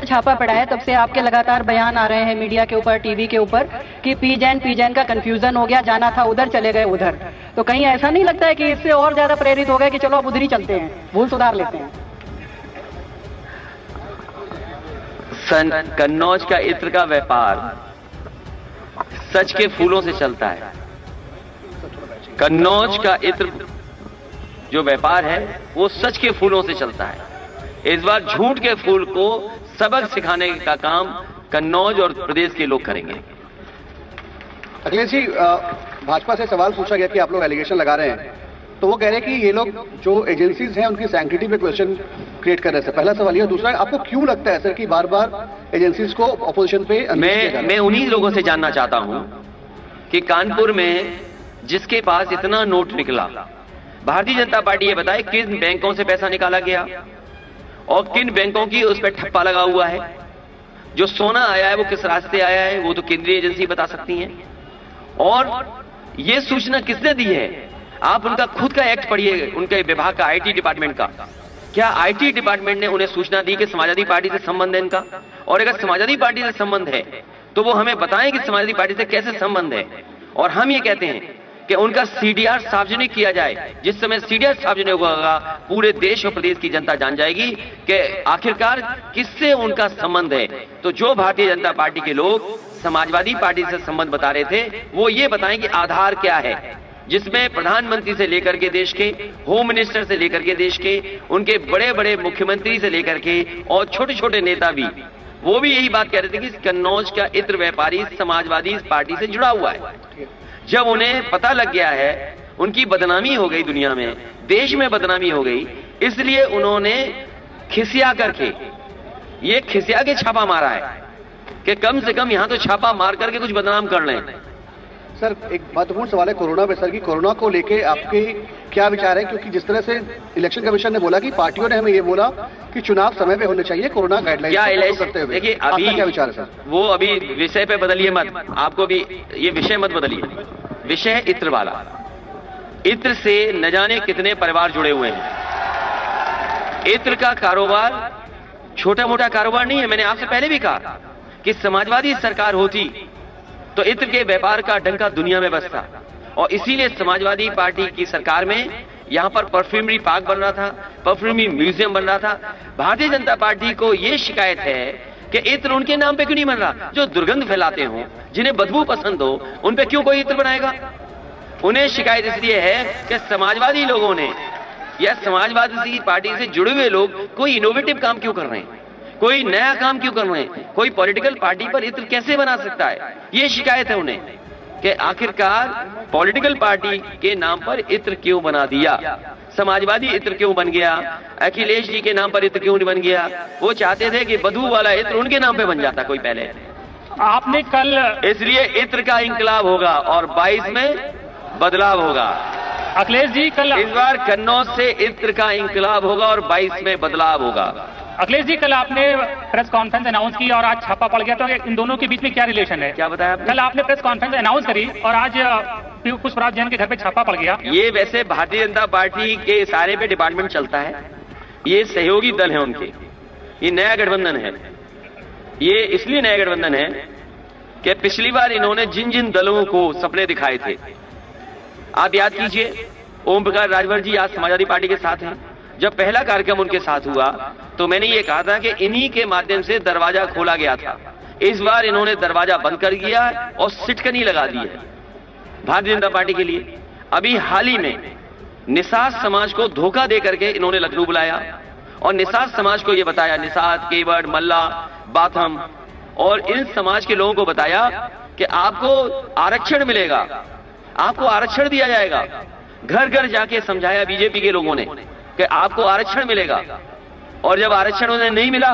छापा पड़ा है, तब से आपके लगातार बयान आ रहे हैं मीडिया के ऊपर, टीवी के ऊपर, कि पीजैन पीजैन का कंफ्यूजन हो गया, जाना था उधर, चले गए उधर। तो कहीं ऐसा नहीं लगता है कि इससे और ज़्यादा प्रेरित हो गए कि चलो अब उधर ही चलते हैं, भूल सुधार लेते हैं। सन कन्नौज का इत्र का व्यापार सच के फूलों से चलता है। कन्नौज का इत्र जो व्यापार है, वो सच के फूलों से चलता है। इस बार झूठ के फूल को सबक सिखाने का काम कन्नौज और प्रदेश के लोग करेंगे। अखिलेश जी भाजपा से सवाल पूछा गया कि आप लोग एलिगेशन लगा रहे हैं। तो वो कह रहे हैं कि ये लोग जो एजेंसीज हैं उनकी सैंक्टिटी पे क्वेश्चन क्रिएट कर रहे हैं। पहला सवाल ये दूसरा आपको क्यों लगता है सर कि बार बार एजेंसीज को अपोजिशन पे मैं मैं उन्हीं लोगों से जानना चाहता हूँ कि कानपुर में जिसके पास इतना नोट निकला भारतीय जनता पार्टी ये बताए किन बैंकों से पैसा निकाला गया? और किन बैंकों की उस पर ठप्पा लगा हुआ है? जो सोना आया है, वो किस रास्ते आया है? वो तो केंद्रीय एजेंसी बता सकती है। और ये सूचना किसने दी है? आप उनका खुद का एक्ट पढ़िए, उनके विभाग का आईटी डिपार्टमेंट का। क्या आईटी डिपार्टमेंट ने उन्हें सूचना दी कि समाजवादी पार्टी से संबंध है इनका? और अगर समाजवादी पार्टी से संबंध है तो वो हमें बताएँ कि समाजवादी पार्टी से कैसे संबंध है? और हम ये कहते हैं कि उनका सीडीआर सार्वजनिक किया जाए। जिस समय सीडीआर सार्वजनिक होगा, पूरे देश और प्रदेश की जनता जान जाएगी कि आखिरकार किससे उनका संबंध है। तो जो भारतीय जनता पार्टी के लोग समाजवादी पार्टी से संबंध बता रहे थे, वो ये बताएँ कि आधार क्या है। जिसमें प्रधानमंत्री से लेकर के देश के, होम मिनिस्टर से लेकर के देश के, उनके बड़े बड़े मुख्यमंत्री से लेकर के, और छोटे छोटे नेता भी। वो भी यही बात कह रहे थे कि कन्नौज का इत्र व्यापारी समाजवादी पार्टी से जुड़ा हुआ है। जब उन्हें पता लग गया है, उनकी बदनामी हो गई दुनिया में, देश में बदनामी हो गई, इसलिए उन्होंने खिसिया करके, ये खिसिया के छापा मारा है, कि कम से कम यहाँ तो छापा मार करके कुछ बदनाम कर लें। सर एक महत्वपूर्ण सवाल है कोरोना पे सर की कोरोना को लेके आपके क्या विचार है? क्योंकि जिस तरह से इलेक्शन कमीशन ने बोला कि पार्टियों ने हमें ये बोला कि चुनाव समय पे होने चाहिए कोरोना गाइडलाइन क्या इलेक्शन करते हुए। देखिए अभी क्या विचार है सर? वो अभी विषय पे बदलिए मत। आपको भी ये विषय मत बदलिए। विषय इत्र वाला। इत्र से न जाने कितने परिवार जुड़े हुए हैं। इत्र का कारोबार छोटा मोटा कारोबार नहीं है। मैंने आपसे पहले भी कहा कि समाजवादी सरकार होती तो इत्र के व्यापार का डंका दुनिया में बसता। और इसीलिए समाजवादी पार्टी की सरकार में यहाँ पर परफ्यूमरी पार्क बन रहा था, परफ्यूमरी म्यूज़ियम बन रहा था। भारतीय जनता पार्टी को यह शिकायत है कि इत्र उनके नाम पे क्यों नहीं बन रहा? जो दुर्गंध फैलाते हो, जिन्हें बदबू पसंद हो, उन पे क्यों कोई इत्र बनाएगा? उन्हें शिकायत इसलिए है कि समाजवादी लोगों ने या समाजवादी पार्टी से जुड़े हुए लोग कोई इनोवेटिव काम क्यों कर रहे हैं? कोई नया काम क्यों कर रहे हैं? कोई पॉलिटिकल पार्टी पर इत्र कैसे बना सकता है? ये शिकायत है उन्हें कि आखिरकार पॉलिटिकल पार्टी के नाम पर इत्र क्यों बना दिया? समाजवादी इत्र क्यों बन गया? अखिलेश जी के नाम पर इत्र क्यों बन गया? वो चाहते थे कि बधू वाला इत्र उनके नाम पे बन जाता कोई पहले। आपने कल इसलिए इत्र का इंकलाब होगा और 22 में बदलाव होगा। अखिलेश जी कल इस बार कन्नौज से इत्र का इंकलाब होगा और 22 में बदलाव होगा। अखिलेश जी कल आपने प्रेस कॉन्फ्रेंस अनाउंस की और आज छापा पड़ गया तो इन दोनों के बीच में क्या रिलेशन है? क्या बताया कल आपने प्रेस कॉन्फ्रेंस अनाउंस करी और आज पुष्पराज जैन के घर पे छापा पड़ गया। ये वैसे भारतीय जनता पार्टी के इशारे पे डिपार्टमेंट चलता है। ये सहयोगी दल है उनके। ये नया गठबंधन है। ये इसलिए नया गठबंधन है कि पिछली बार इन्होंने जिन जिन दलों को सपने दिखाए थे आप याद कीजिए ओम प्रकाश राजभर जी आज समाजवादी पार्टी के साथ हैं। जब पहला कार्यक्रम उनके साथ हुआ तो मैंने ये कहा था कि इन्हीं के माध्यम से दरवाज़ा खोला गया था। इस बार इन्होंने दरवाज़ा बंद कर दिया और सिटकनी लगा दी है भारतीय जनता पार्टी के लिए। अभी हाल ही में निषाद समाज को धोखा दे करके इन्होंने लखनऊ बुलाया और निषाद समाज को यह बताया निषाद केवड़, मल्ला, बाथम, और इन समाज के लोगों को बताया कि आपको आरक्षण मिलेगा, आपको आरक्षण दिया जाएगा। घर घर जाके समझाया बीजेपी के लोगों ने। कि आपको आरक्षण मिलेगा। और जब आरक्षण उन्हें नहीं मिला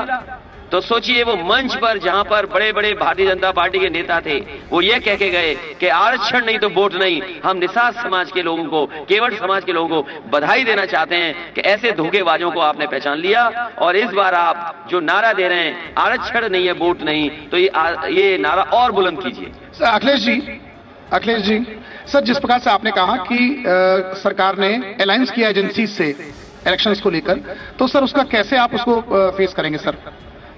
तो सोचिए वो मंच पर जहाँ पर बड़े बड़े भारतीय जनता पार्टी के नेता थे वो ये कह के गए कि आरक्षण नहीं तो वोट नहीं। हम निषाद समाज के लोगों को केवट समाज के लोगों को बधाई देना चाहते हैं कि ऐसे धोखेबाजों को आपने पहचान लिया। और इस बार आप जो नारा दे रहे हैं आरक्षण नहीं है वोट नहीं तो ये आ, ये नारा और बुलंद कीजिए। अखिलेश जी अखिलेश जी सर जिस प्रकार से आपने कहा कि आ, सरकार ने अलायंस किया एजेंसी से इलेक्शंस को लेकर। तो सर, उसका कैसे आप उसको फेस करेंगे सर?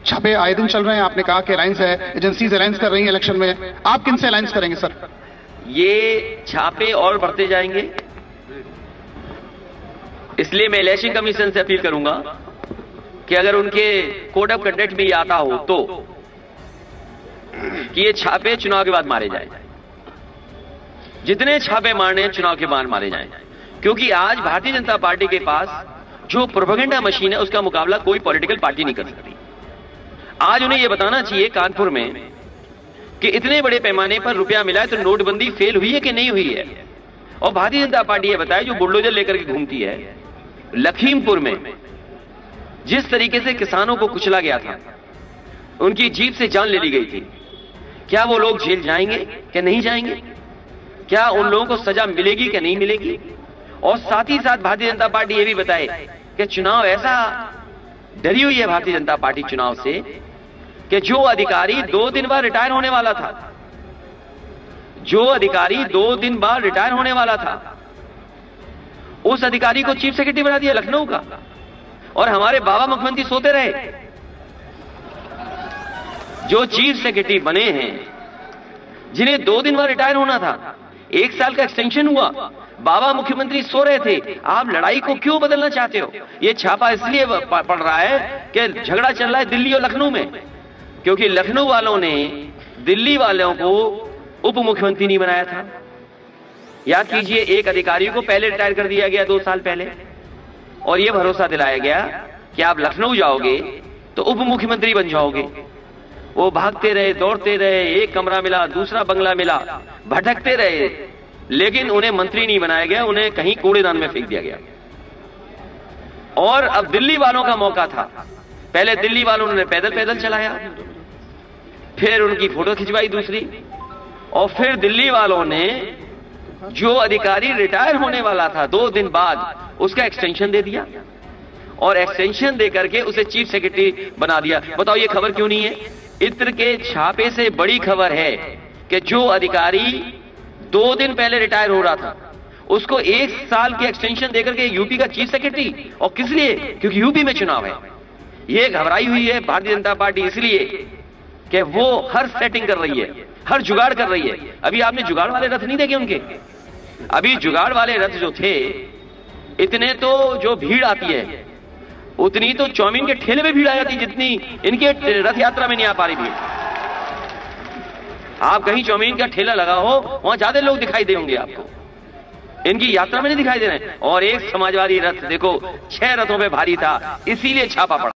छापे आए दिन चल रहे हैं, आपने कहा कि अलायंस है एजेंसीज अलायंस कर रही हैं इलेक्शन में। आप किन से अलायंस करेंगे सर? ये छापे और बढ़ते जाएँगे। इसलिए मैं इलेक्शन कमीशन से अपील करूँगा कि अगर उनके कोड ऑफ़ कंडक्ट में आता हो तो कि ये छापे चुनाव के बाद मारे जाए। जितने छापे मारने चुनाव के बाद मारे जाएँ। क्योंकि आज भारतीय जनता पार्टी के पास जो प्रोपेगेंडा मशीन है, उसका मुकाबला कोई पॉलिटिकल पार्टी नहीं कर सकती। आज उन्हें यह बताना चाहिए कानपुर में कि इतने बड़े पैमाने पर रुपया मिला है तो नोटबंदी फेल हुई है कि नहीं हुई है? और भारतीय जनता पार्टी ये बताए, जो बुलडोजर लेकर के घूमती है, लखीमपुर में जिस तरीके से किसानों को कुचला गया था, उनकी जीप से जान ले ली गई थी, क्या वो लोग जेल जाएँगे क्या नहीं जाएँगे? क्या उन लोगों को सजा मिलेगी क्या नहीं मिलेगी? और साथ ही साथ भारतीय जनता पार्टी ये भी बताए कि चुनाव ऐसा डरी हुई है भारतीय जनता पार्टी चुनाव से कि जो अधिकारी दो दिन बाद रिटायर होने वाला था, जो अधिकारी दो दिन बाद रिटायर होने वाला था, उस अधिकारी को चीफ सेक्रेटरी बना दिया लखनऊ का और हमारे बाबा मुख्यमंत्री सोते रहे। जो चीफ सेक्रेटरी बने हैं, जिन्हें दो दिन बाद रिटायर होना था, एक साल का एक्सटेंशन हुआ बाबा मुख्यमंत्री सो रहे थे। आप लड़ाई को क्यों बदलना चाहते हो? ये छापा इसलिए पड़ रहा है कि झगड़ा चल रहा है दिल्ली और लखनऊ में। क्योंकि लखनऊ वालों ने दिल्ली वालों को उप मुख्यमंत्री नहीं बनाया था। याद कीजिए, एक अधिकारी को पहले रिटायर कर दिया गया दो साल पहले। और यह भरोसा दिलाया गया कि आप लखनऊ जाओगे तो उप मुख्यमंत्री बन जाओगे। वो भागते रहे, दौड़ते रहे, एक कमरा मिला, दूसरा बंगला मिला, भटकते रहे। लेकिन उन्हें मंत्री नहीं बनाया गया, उन्हें कहीं कूड़ेदान में फेंक दिया गया। और अब दिल्ली वालों का मौका था। पहले दिल्ली वालों ने पैदल पैदल चलाया, फिर उनकी फ़ोटो खिंचवाई दूसरी, और फिर दिल्ली वालों ने जो अधिकारी रिटायर होने वाला था दो दिन बाद, उसका एक्सटेंशन दे दिया। और एक्सटेंशन दे करके उसे चीफ सेक्रेटरी बना दिया। बताओ, ये खबर क्यों नहीं है? इत्र के छापे से बड़ी खबर है कि जो अधिकारी दो दिन पहले रिटायर हो रहा था। उसको एक साल की एक्सटेंशन देकर के यूपी का चीफ सेक्रेटरी और किस लिए? क्योंकि यूपी में चुनाव है। ये घबराई हुई है भारतीय जनता पार्टी, इसलिए कि वो हर सेटिंग कर रही है, हर जुगाड़ कर रही है। अभी आपने जुगाड़ वाले रथ नहीं देखे उनके? अभी जुगाड़ वाले रथ जो थे, इतने तो जो भीड़ आती है, उतनी तो चौमिन के ठेले में भीड़ आ जाती जितनी इनके रथ यात्रा में नहीं आ पा रही भीड़। आप कहीं चौमीन का ठेला लगा हो, वहाँ ज़्यादा लोग दिखाई दे होंगे आपको। इनकी यात्रा में नहीं दिखाई दे रहे और एक समाजवादी रथ, देखो, छह रथों पे भारी था, इसीलिए छापा पड़ा।